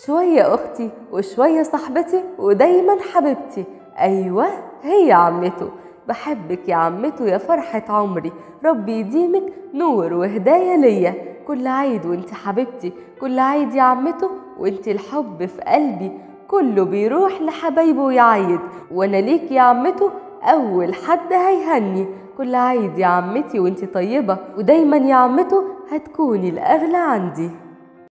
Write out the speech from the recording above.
شوية أختي وشوية صاحبتي ودايما حبيبتي. أيوة هي عمته بحبك يا عمته يا فرحة عمري. ربي يديمك نور وهداية ليا. كل عيد وانت حبيبتي كل عيد يا عمته وانت الحب في قلبي. كله بيروح لحبايبه ويعيد. وأنا ليك يا عمته أول حد هيهني. كل عيد يا عمتي وانت طيبة. ودايما يا عمته هتكوني الأغلى عندي.